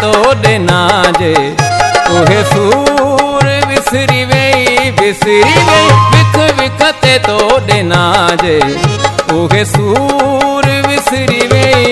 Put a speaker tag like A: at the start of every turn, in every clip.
A: विख नाजे। तो उहे सूर विसरी वई विसरी वई विख विखते तोडे तो ॾिना जे उहे सूर विसरी वई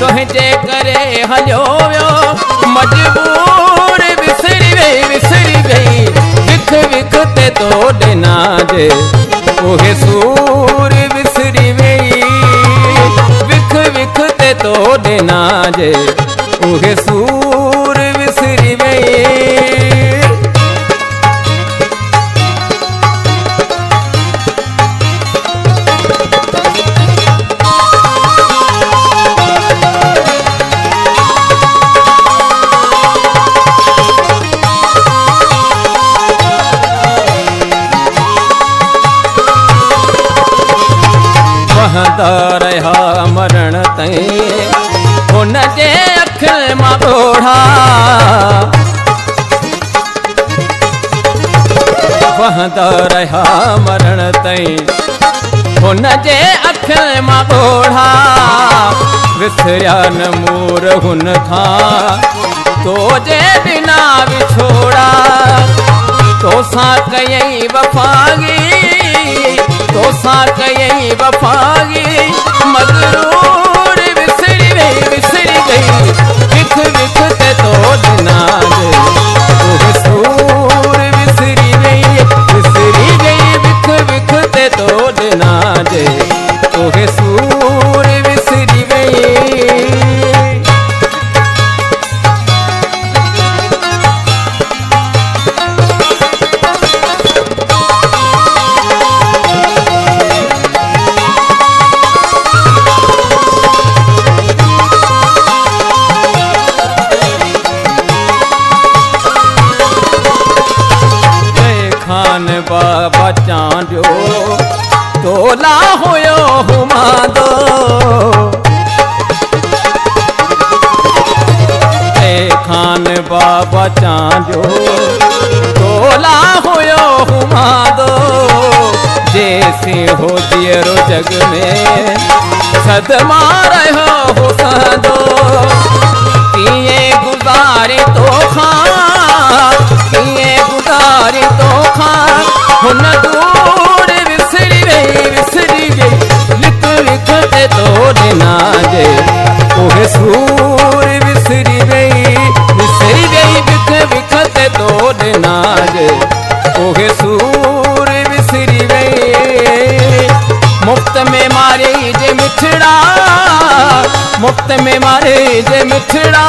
A: तुंहिंजे करे हलियो वियो। मजबूर विसरी वई विसरी वई विख विख ते तो ॾिना जे उहे सूर विसरी वई विख विख ते तो ॾिना जे उहे सूर रहा मरण ताईं। हुन जे अखियुनि रहा मरण ताईं। हुन जे अखियुनि विसरिया न मूर हुन खां। तो जे बिना विछोड़ा। तोसां कयई वफ़ागी। तोसां कयई वफ़ागी जग में सदमा रहो मारे जे मिठड़ा मुफ्त में मारे जे मिठड़ा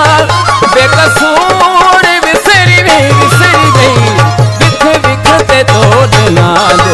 A: बेकसूर विसरी वई विसरी वई विख विख ते तो ॾिना जे